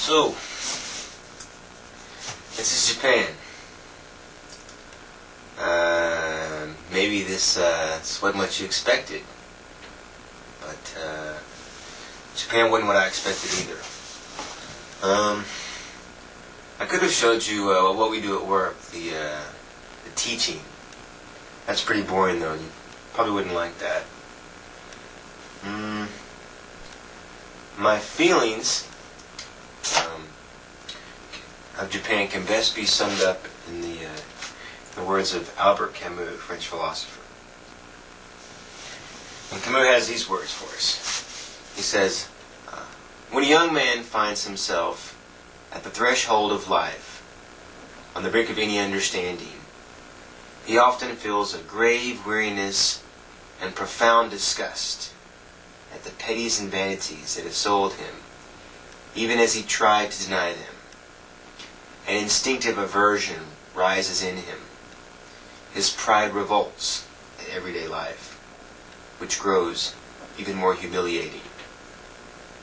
So, this is Japan. Uh, maybe this uh, wasn't what you expected, but uh, Japan wasn't what I expected either. Um, I could have showed you uh, what we do at work, the uh, the teaching. That's pretty boring though. You probably wouldn't like that. Mm, my feelings of Japan can best be summed up in the, uh, the words of Albert Camus, French philosopher. And Camus has these words for us. He says, uh, When a young man finds himself at the threshold of life, on the brink of any understanding, he often feels a grave weariness and profound disgust at the petties and vanities that have soiled him, even as he tried to deny them. An instinctive aversion rises in him. His pride revolts at everyday life, which grows even more humiliating.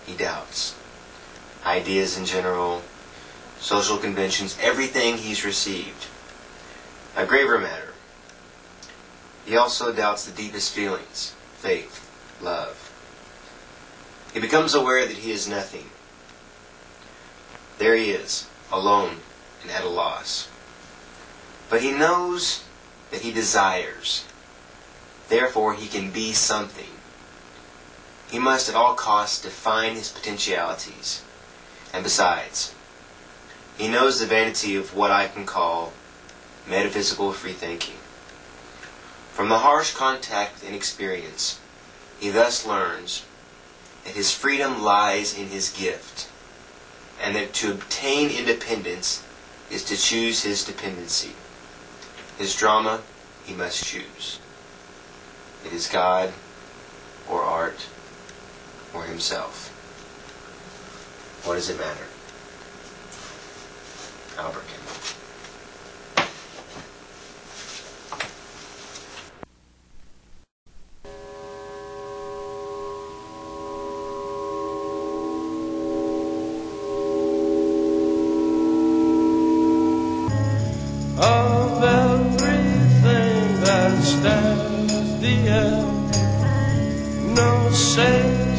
He doubts. Ideas in general, social conventions, everything he's received. A graver matter. He also doubts the deepest feelings, faith, love. He becomes aware that he is nothing. There he is, alone and at a loss. But he knows that he desires. Therefore, he can be something. He must at all costs define his potentialities. And besides, he knows the vanity of what I can call metaphysical free thinking. From the harsh contact with inexperience, he thus learns that his freedom lies in his gift, and that to obtain independence is to choose his dependency. His drama he must choose. It is God, or art, or himself. What does it matter? Albert Camus. earth, the earth, no.